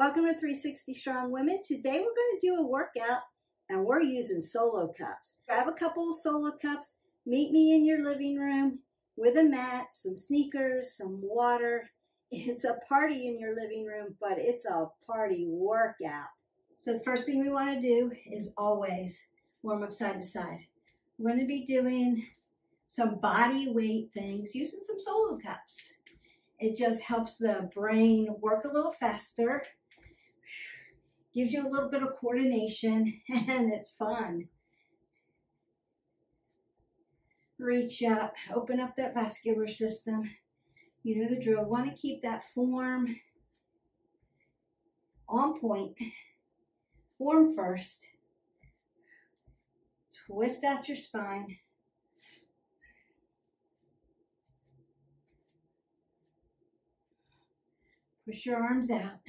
Welcome to 360 Strong Women. Today we're going to do a workout and we're using solo cups. Grab a couple of solo cups, meet me in your living room with a mat, some sneakers, some water. It's a party in your living room, but it's a party workout. So the first thing we want to do is always warm up side to side. We're going to be doing some body weight things using some solo cups. It just helps the brain work a little faster gives you a little bit of coordination and it's fun. Reach up, open up that vascular system. You know the drill. Want to keep that form on point. Form first. Twist out your spine. Push your arms out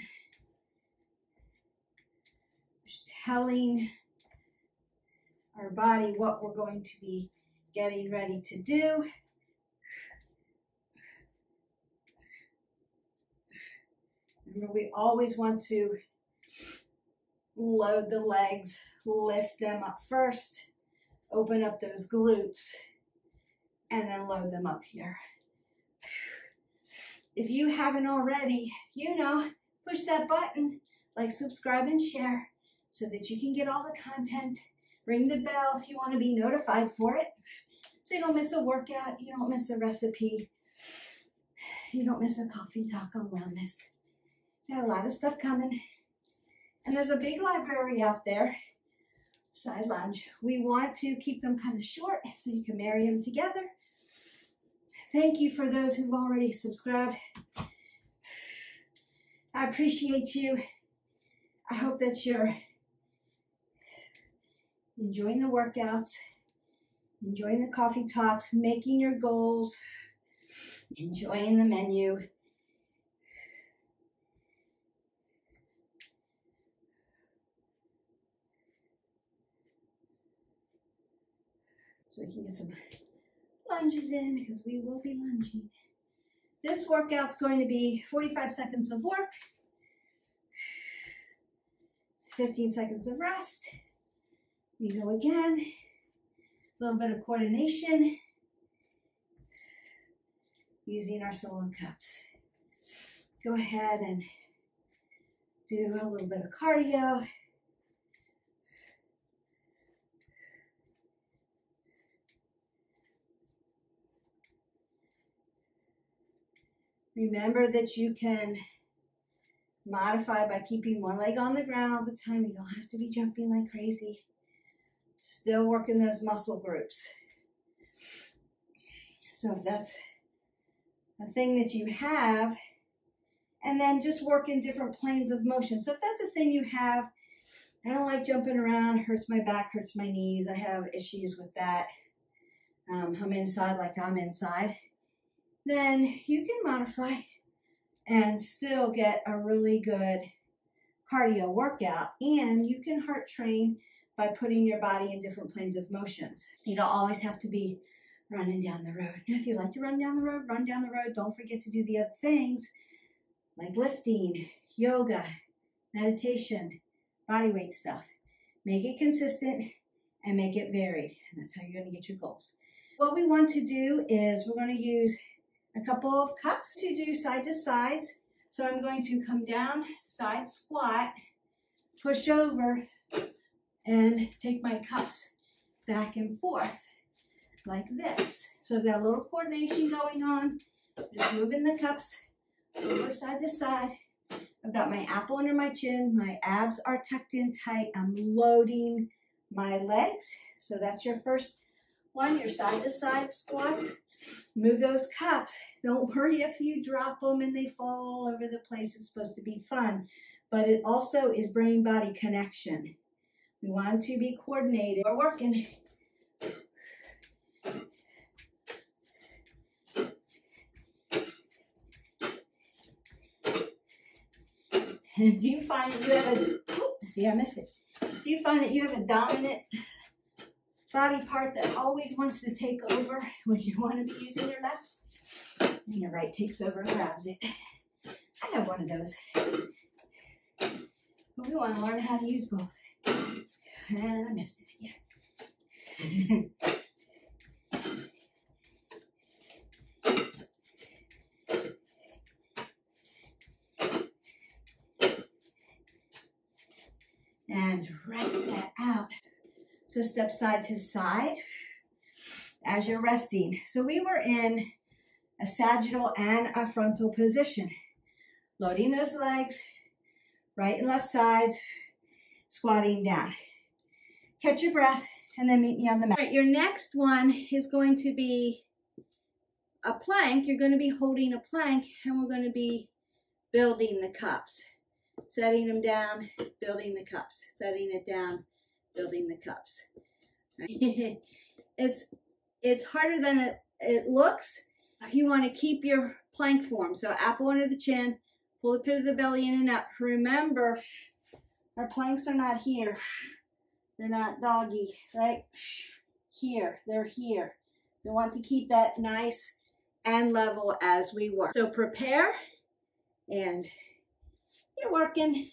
telling our body what we're going to be getting ready to do. Remember, we always want to load the legs, lift them up first, open up those glutes, and then load them up here. If you haven't already, you know, push that button, like, subscribe, and share so that you can get all the content. Ring the bell if you want to be notified for it. So you don't miss a workout, you don't miss a recipe, you don't miss a coffee talk on wellness. Got a lot of stuff coming. And there's a big library out there, side lunge. We want to keep them kind of short so you can marry them together. Thank you for those who've already subscribed. I appreciate you. I hope that you're enjoying the workouts, enjoying the coffee talks, making your goals, enjoying the menu. So we can get some lunges in because we will be lunging. This workout's going to be 45 seconds of work, 15 seconds of rest, we go again. A little bit of coordination using our solo cups. Go ahead and do a little bit of cardio. Remember that you can modify by keeping one leg on the ground all the time. You don't have to be jumping like crazy. Still working those muscle groups. So if that's a thing that you have, and then just work in different planes of motion. So if that's a thing you have, I don't like jumping around, hurts my back, hurts my knees. I have issues with that. Um, I'm inside like I'm inside. Then you can modify and still get a really good cardio workout. And you can heart train by putting your body in different planes of motions. You don't always have to be running down the road. If you like to run down the road, run down the road. Don't forget to do the other things like lifting, yoga, meditation, body weight stuff. Make it consistent and make it varied. And that's how you're going to get your goals. What we want to do is we're going to use a couple of cups to do side to sides. So I'm going to come down, side squat, push over, and take my cups back and forth like this. So I've got a little coordination going on, just moving the cups over side to side. I've got my apple under my chin, my abs are tucked in tight. I'm loading my legs. So that's your first one, your side to side squats. Move those cups. Don't worry if you drop them and they fall all over the place. It's supposed to be fun. But it also is brain body connection. We want to be coordinated. We're working. Do you find that you have a, see I missed it. Do you find that you have a dominant body part that always wants to take over when you want to be using your left? And your right takes over and grabs it. I have one of those. But we want to learn how to use both. And I missed it again. and rest that out. So step side to side as you're resting. So we were in a sagittal and a frontal position. Loading those legs, right and left sides, squatting down. Catch your breath and then meet me on the mat. Right, your next one is going to be a plank. You're going to be holding a plank and we're going to be building the cups setting them down, building the cups, setting it down, building the cups. it's it's harder than it, it looks. You want to keep your plank form. So apple under the chin, pull the pit of the belly in and up. Remember, our planks are not here. They're not doggy, right? Here, they're here. So want to keep that nice and level as we work. So prepare and you're working.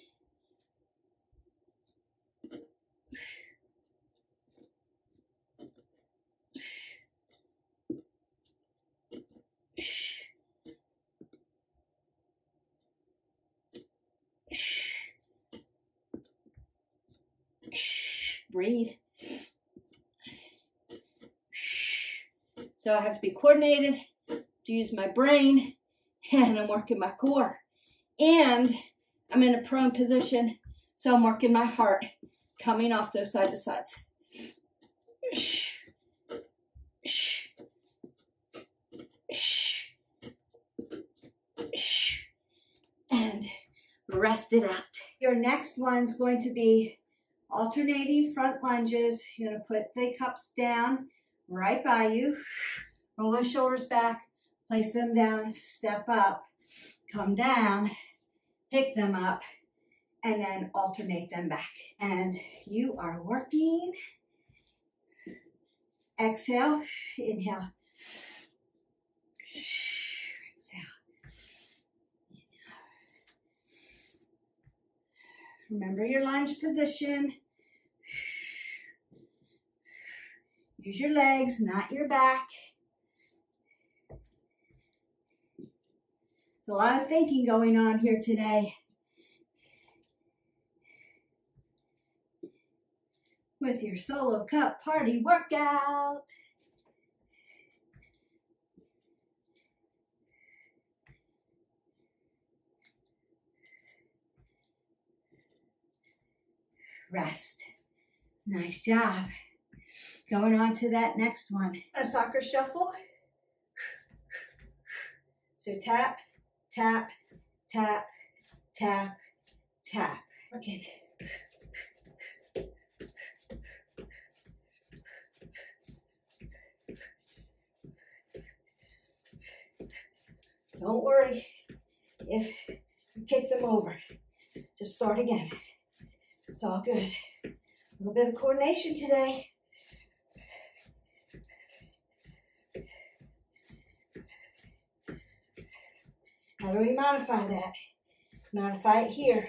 Breathe. So I have to be coordinated to use my brain and I'm working my core. And I'm in a prone position, so I'm working my heart, coming off those side to sides. And rest it out. Your next one's going to be alternating front lunges. You're to put the cups down right by you. Roll those shoulders back, place them down, step up, come down, pick them up, and then alternate them back. And you are working. Exhale, inhale. Exhale. Remember your lunge position. Use your legs, not your back. There's a lot of thinking going on here today. With your solo cup party workout. Rest. Nice job. Going on to that next one. A soccer shuffle. So tap, tap, tap, tap, tap. Okay. Don't worry if you kick them over. Just start again. It's all good. A little bit of coordination today. How do we modify that? Modify it here.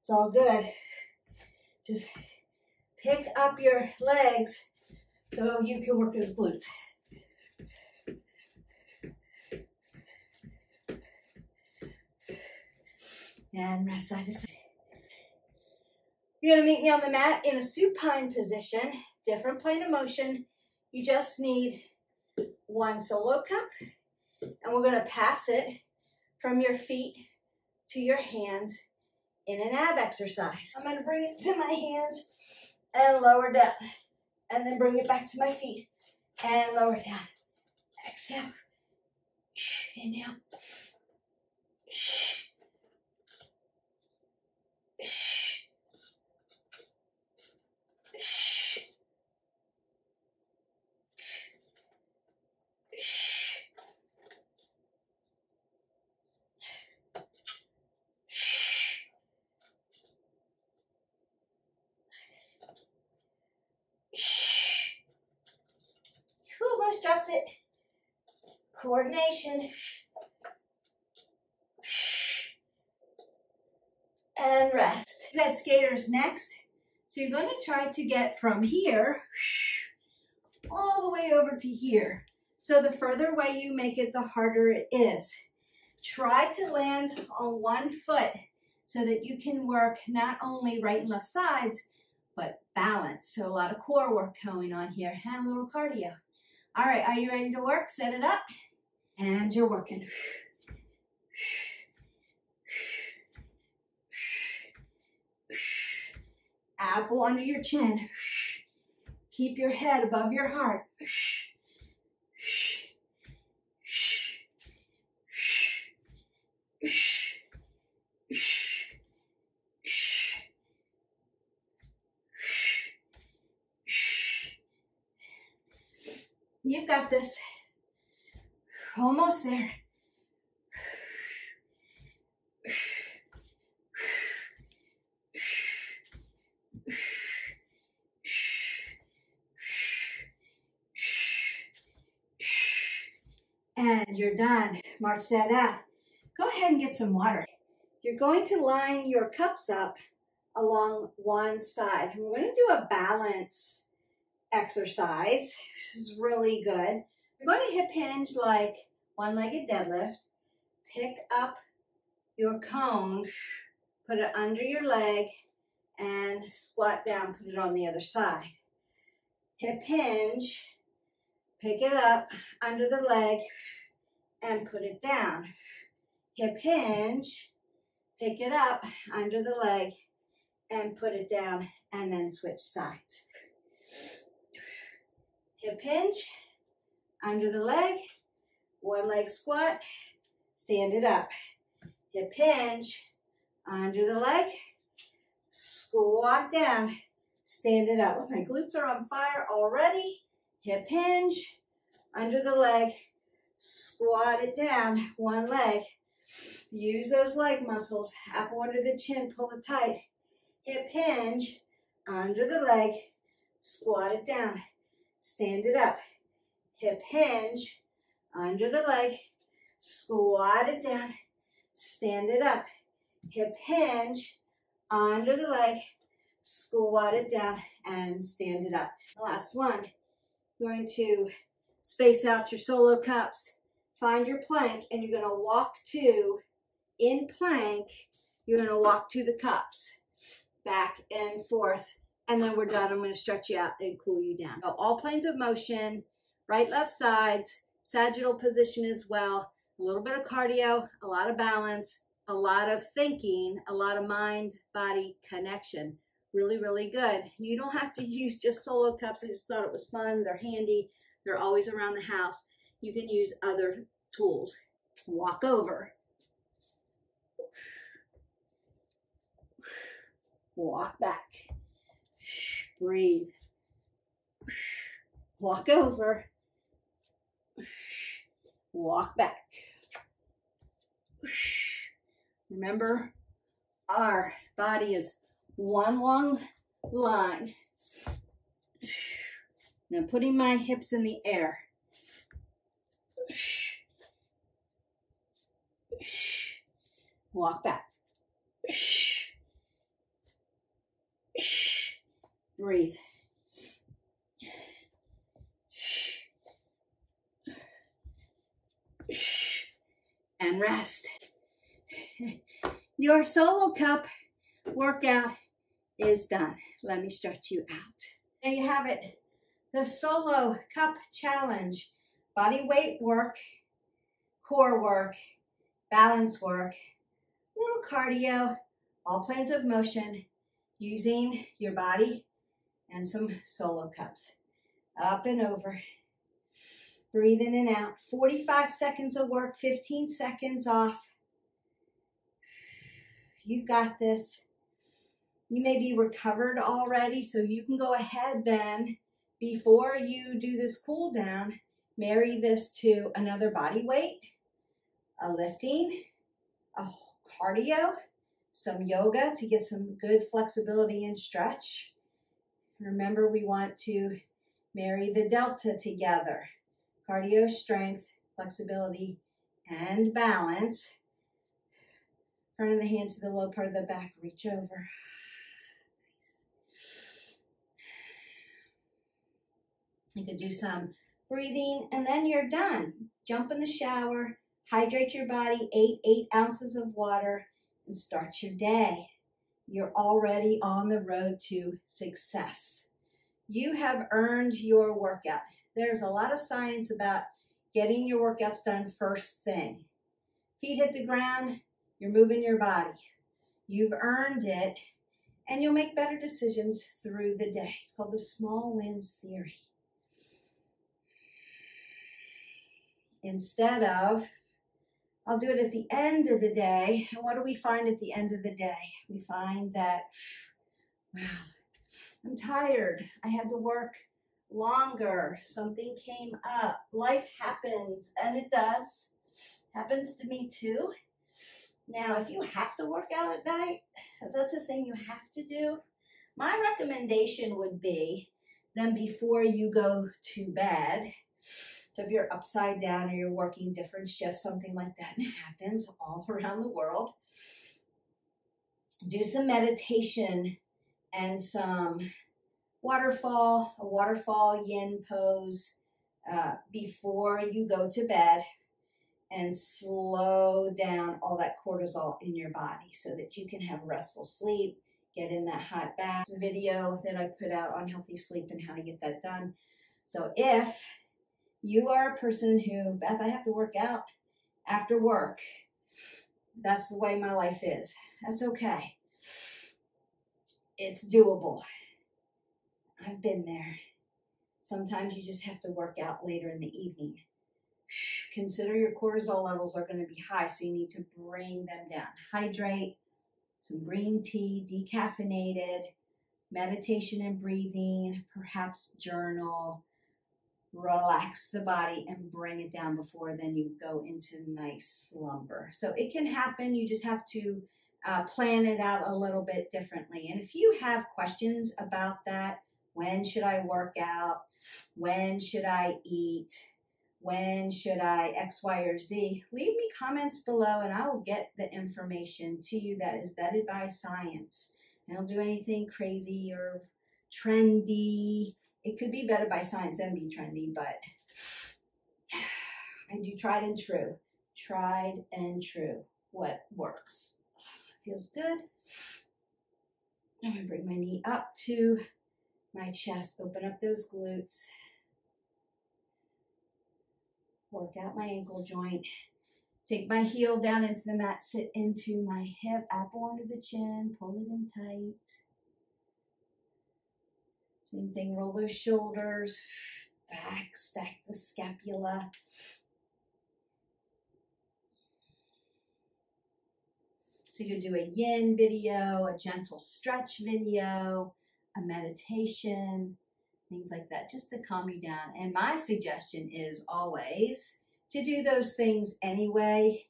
It's all good. Just pick up your legs so you can work those glutes. And rest side to side. You're gonna meet me on the mat in a supine position, different plane of motion. You just need one solo cup, and we're gonna pass it from your feet to your hands in an ab exercise. I'm going to bring it to my hands and lower down. And then bring it back to my feet and lower down. Exhale. Inhale. It. Coordination. And rest. That skaters next. So you're going to try to get from here all the way over to here. So the further away you make it, the harder it is. Try to land on one foot so that you can work not only right and left sides, but balance. So a lot of core work going on here and a little cardio. All right, are you ready to work? Set it up and you're working. Apple under your chin. Keep your head above your heart. You've got this. Almost there. And you're done. March that out. Go ahead and get some water. You're going to line your cups up along one side. We're going to do a balance exercise, which is really good. You're going to hip hinge like one-legged deadlift. Pick up your cone, put it under your leg, and squat down, put it on the other side. Hip hinge, pick it up under the leg, and put it down. Hip hinge, pick it up under the leg, and put it down, and then switch sides. Hip hinge, under the leg, one leg squat, stand it up. Hip hinge, under the leg, squat down, stand it up. Oh, my glutes are on fire already. Hip hinge, under the leg, squat it down, one leg. Use those leg muscles, apple under the chin, pull it tight. Hip hinge, under the leg, squat it down, stand it up. Hip hinge, under the leg, squat it down, stand it up. Hip hinge, under the leg, squat it down, and stand it up. Last one, going to space out your solo cups, find your plank, and you're gonna walk to, in plank, you're gonna walk to the cups, back and forth, and then we're done. I'm gonna stretch you out and cool you down. So all planes of motion, right, left sides, sagittal position as well, a little bit of cardio, a lot of balance, a lot of thinking, a lot of mind-body connection. Really, really good. You don't have to use just solo cups. I just thought it was fun. They're handy. They're always around the house. You can use other tools. Walk over. Walk back. Breathe. Walk over. Walk back. Remember, our body is one long line. Now putting my hips in the air. Walk back. Breathe. And rest. Your solo cup workout is done. Let me stretch you out. There you have it the Solo Cup Challenge. Body weight work, core work, balance work, little cardio, all planes of motion, using your body and some solo cups. Up and over. Breathe in and out. 45 seconds of work, 15 seconds off. You've got this. You may be recovered already, so you can go ahead then before you do this cool down, marry this to another body weight, a lifting, a cardio, some yoga to get some good flexibility and stretch. Remember, we want to marry the delta together. Cardio, strength, flexibility, and balance. Front of the hand to the low part of the back, reach over. You could do some breathing, and then you're done. Jump in the shower, hydrate your body, eight, eight ounces of water, and start your day. You're already on the road to success. You have earned your workout. There's a lot of science about getting your workouts done first thing. Feet hit the ground, you're moving your body. You've earned it, and you'll make better decisions through the day. It's called the small wins theory. Instead of, I'll do it at the end of the day. And what do we find at the end of the day? We find that, wow, I'm tired. I had to work longer. Something came up. Life happens, and it does. Happens to me too. Now, if you have to work out at night, if that's a thing you have to do, my recommendation would be then before you go to bed, so if you're upside down or you're working different shifts, something like that happens all around the world, do some meditation and some waterfall, a waterfall yin pose uh, before you go to bed and slow down all that cortisol in your body so that you can have restful sleep, get in that hot bath video that I put out on healthy sleep and how to get that done. So if you are a person who, Beth, I have to work out after work, that's the way my life is. That's okay. It's doable. I've been there. Sometimes you just have to work out later in the evening consider your cortisol levels are going to be high, so you need to bring them down. Hydrate, some green tea, decaffeinated, meditation and breathing, perhaps journal, relax the body and bring it down before then you go into nice slumber. So it can happen. You just have to uh, plan it out a little bit differently. And if you have questions about that, when should I work out? When should I eat? when should I X, Y, or Z, leave me comments below and I will get the information to you that is vetted by science. I don't do anything crazy or trendy. It could be better by science and be trendy, but I do tried and true. Tried and true. What works. Feels good. I'm to bring my knee up to my chest, open up those glutes work out my ankle joint. Take my heel down into the mat, sit into my hip, apple under the chin, pull it in tight. Same thing, roll those shoulders back, stack the scapula. So you could do a yin video, a gentle stretch video, a meditation, things like that, just to calm you down. And my suggestion is always to do those things anyway,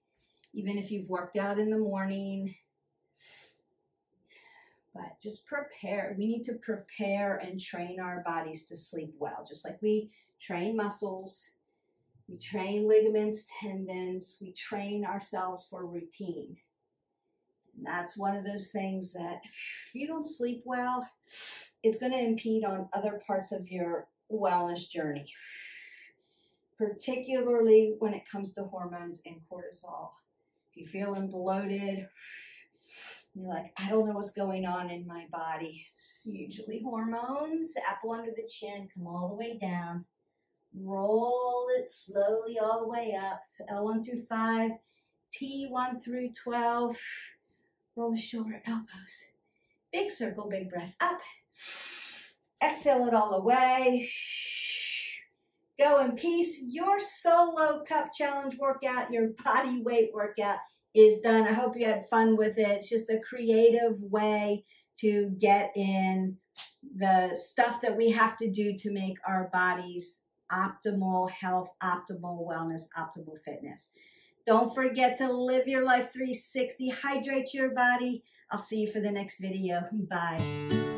even if you've worked out in the morning. But just prepare. We need to prepare and train our bodies to sleep well, just like we train muscles, we train ligaments, tendons, we train ourselves for routine. And that's one of those things that if you don't sleep well, it's going to impede on other parts of your wellness journey, particularly when it comes to hormones and cortisol. If you're feeling bloated, you're like, I don't know what's going on in my body. It's usually hormones. Apple under the chin, come all the way down. Roll it slowly all the way up. L1 through 5, T1 through 12. Roll the shoulder, elbows. Big circle, big breath up. Exhale it all away. Go in peace. Your solo cup challenge workout, your body weight workout is done. I hope you had fun with it. It's just a creative way to get in the stuff that we have to do to make our bodies optimal health, optimal wellness, optimal fitness. Don't forget to live your life 360, hydrate your body. I'll see you for the next video. Bye.